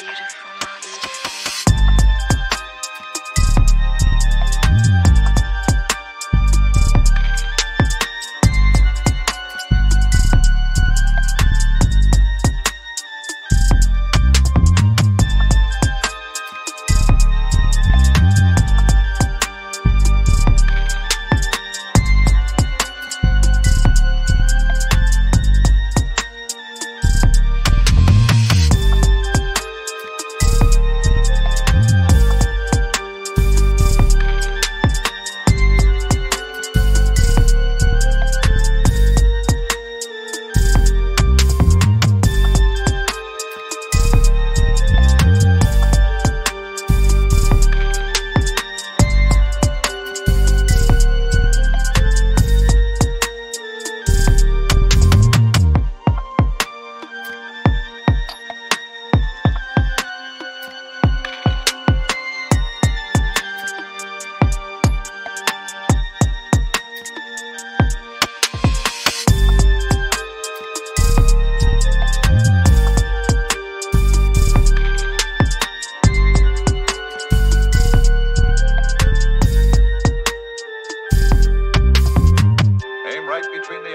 beautiful.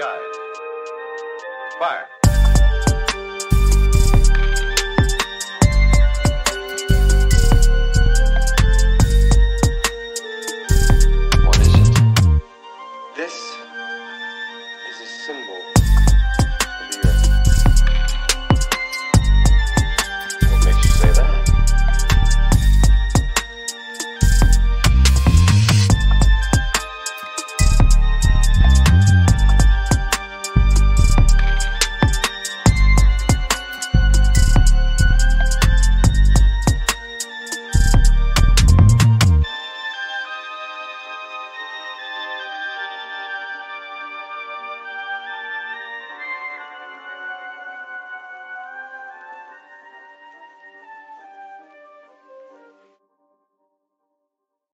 guide. Fire. What is it? This is a symbol.